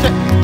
That's it.